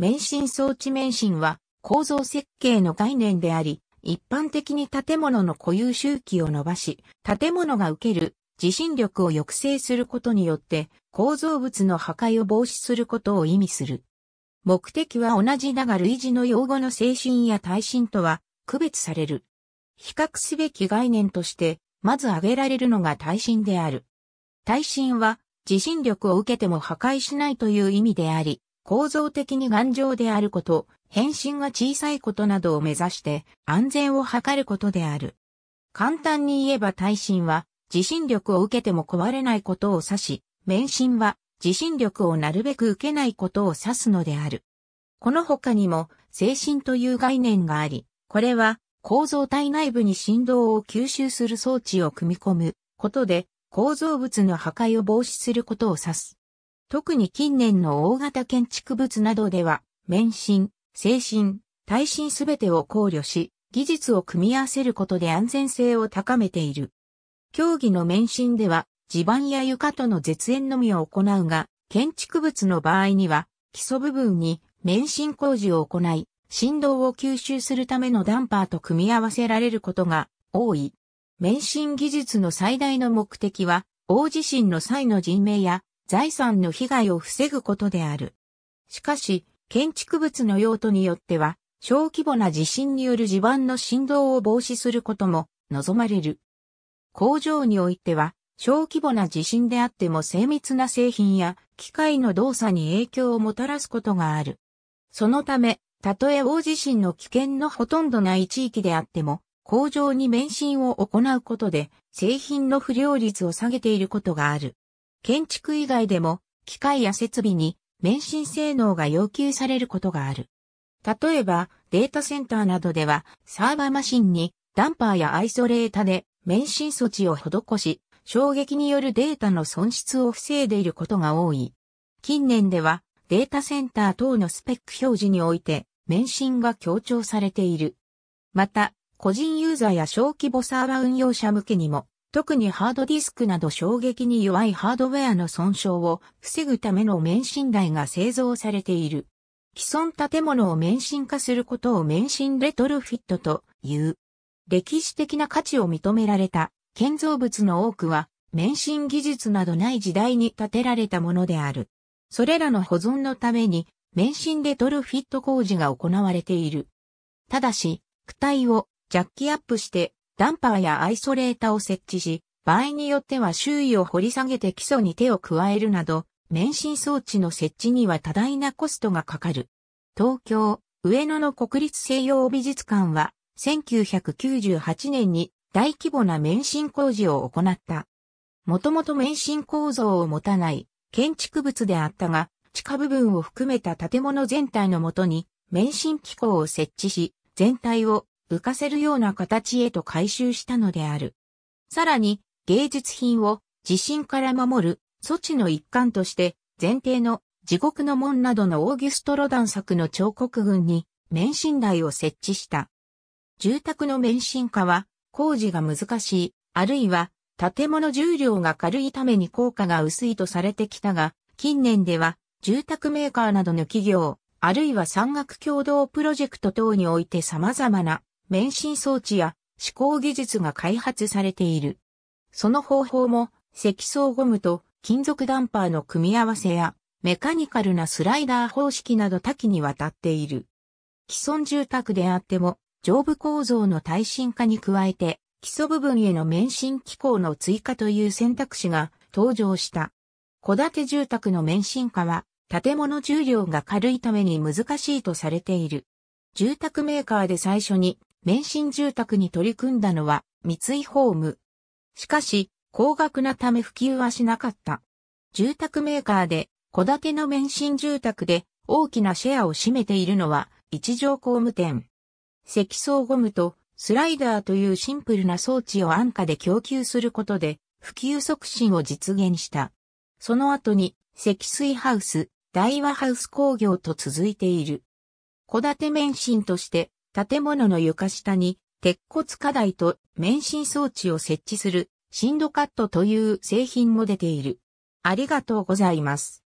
免震装置免震は構造設計の概念であり、一般的に建物の固有周期を伸ばし、建物が受ける地震力を抑制することによって構造物の破壊を防止することを意味する。目的は同じだが類似の用語の精神や耐震とは区別される。比較すべき概念として、まず挙げられるのが耐震である。耐震は地震力を受けても破壊しないという意味であり、構造的に頑丈であること、変身が小さいことなどを目指して安全を図ることである。簡単に言えば耐震は地震力を受けても壊れないことを指し、免震は地震力をなるべく受けないことを指すのである。この他にも、精神という概念があり、これは構造体内部に振動を吸収する装置を組み込むことで構造物の破壊を防止することを指す。特に近年の大型建築物などでは、免震、精神、耐震すべてを考慮し、技術を組み合わせることで安全性を高めている。競技の免震では、地盤や床との絶縁のみを行うが、建築物の場合には、基礎部分に免震工事を行い、振動を吸収するためのダンパーと組み合わせられることが多い。免震技術の最大の目的は、大地震の際の人命や財産の被害を防ぐことである。しかし、建築物の用途によっては、小規模な地震による地盤の振動を防止することも望まれる。工場においては、小規模な地震であっても精密な製品や機械の動作に影響をもたらすことがある。そのため、たとえ大地震の危険のほとんどない地域であっても、工場に免震を行うことで製品の不良率を下げていることがある。建築以外でも機械や設備に免震性能が要求されることがある。例えばデータセンターなどではサーバーマシンにダンパーやアイソレータで免震措置を施し、衝撃によるデータの損失を防いでいることが多い。近年ではデータセンター等のスペック表示において免震が強調されている。また、個人ユーザーや小規模サーバー運用者向けにも、特にハードディスクなど衝撃に弱いハードウェアの損傷を防ぐための免震台が製造されている。既存建物を免震化することを免震レトルフィットという。歴史的な価値を認められた建造物の多くは免震技術などない時代に建てられたものである。それらの保存のために免震レトルフィット工事が行われている。ただし、躯体をジャッキアップしてダンパーやアイソレータを設置し、場合によっては周囲を掘り下げて基礎に手を加えるなど、免震装置の設置には多大なコストがかかる。東京、上野の国立西洋美術館は、1998年に大規模な免震工事を行った。もともと免震構造を持たない建築物であったが、地下部分を含めた建物全体のもとに免震機構を設置し、全体を浮かせるような形へと改修したのである。さらに、芸術品を地震から守る措置の一環として、前提の地獄の門などのオーギュストロダン作の彫刻群に免震台を設置した。住宅の免震化は工事が難しい、あるいは建物重量が軽いために効果が薄いとされてきたが、近年では住宅メーカーなどの企業、あるいは産学共同プロジェクト等において様々な免震装置や思考技術が開発されている。その方法も積層ゴムと金属ダンパーの組み合わせやメカニカルなスライダー方式など多岐にわたっている。既存住宅であっても上部構造の耐震化に加えて基礎部分への免震機構の追加という選択肢が登場した。戸建て住宅の免震化は建物重量が軽いために難しいとされている。住宅メーカーで最初に免震住宅に取り組んだのは三井ホーム。しかし、高額なため普及はしなかった。住宅メーカーで戸建ての免震住宅で大きなシェアを占めているのは一条工務店。積層ゴムとスライダーというシンプルな装置を安価で供給することで普及促進を実現した。その後に積水ハウス、大和ハウス工業と続いている。戸建て免震として建物の床下に鉄骨課題と免震装置を設置するシンドカットという製品も出ている。ありがとうございます。